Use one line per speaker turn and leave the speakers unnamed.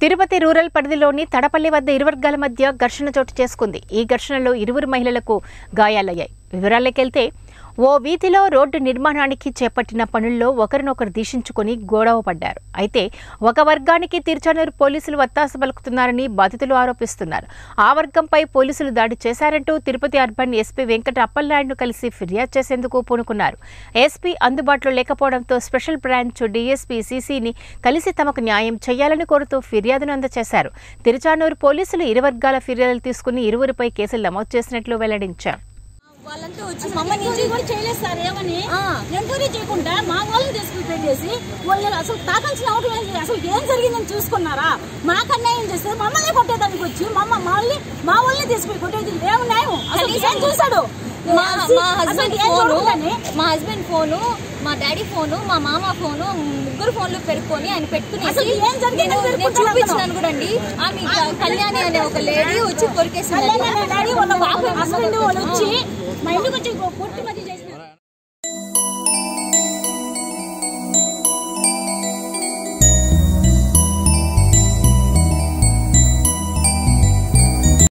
Tirupati rural పరిధిలోని తడపల్లి వద్ద ఇరు వర్గాల మధ్య ఘర్షణ చోటు చేసుకుంది. ఈ ఘర్షణలో ఇరువురు మహిళలకు గాయాలయ్యాయి. వివరాలకెళ్తే ఓ వీధిలో రోడ్డు నిర్మాణానికి చేపట్టిన పనుల్లో ఒకరినొకరు దీక్షించుకొని గొడవ పడ్డారు. అయితే ఒక వర్గానికి తిరుచానూరు పోలీసులు వత్తాస పలుకుతున్నారని బాధితులు ఆరోపిస్తున్నారు. ఆ వర్గంపై పోలీసులు దాడి చేశారంటూ తిరుపతి అర్బన్ ఎస్పీ వెంకట అప్పలనాయుడును కలిసి ఫిర్యాదు చేసేందుకు పూనుకున్నారు. ఎస్పీ అందుబాటులో లేకపోవడంతో స్పెషల్ బ్రాంచ్ డీఎస్పీ సీసీని కలిసి తమకు న్యాయం చేయాలని కోరుతూ ఫిర్యాదును అందజేశారు తిరుచానూరు పోలీసులు ఇరు వర్గాల ఫిర్యాదులు తీసుకుని ఇరువురిపై కేసులు నమోదు చేసినట్లు వెల్లడించారు.
వాళ్ళంతా వచ్చి మమ్మల్ని కూడా చేయలేదు సార్ ఏమని? ఎంక్వైరీ చేయకుండా మా వాళ్ళని తీసుకుని పెట్టేసి వాళ్ళు అసలు తాకాల్సిన ఏంటి అసలు ఏం జరిగిందని చూసుకున్నారా? మాకు అన్యాయం చేస్తే మమ్మల్ని కొట్టేదానికి వచ్చి మమ్మ మళ్ళీ మా వాళ్ళని తీసుకుని కొట్టేది. ఏం న్యాయం? అసలు ఏం చూసాడు
మా హస్బెండ్
ఏం
ఫోను? మా హస్బెండ్ ఫోను మా డాడీ ఫోను మా మామ ఫోను ముగ్గురు ఫోన్లు పెట్టుకొని ఆయన
ఏం జరిగిందని
నేను చూపించినాను కూడా అండి ఆమె కళ్యాణి అనే ఒక లేడీ వచ్చి కొరికేసింది
కళ్యాణ్ అనే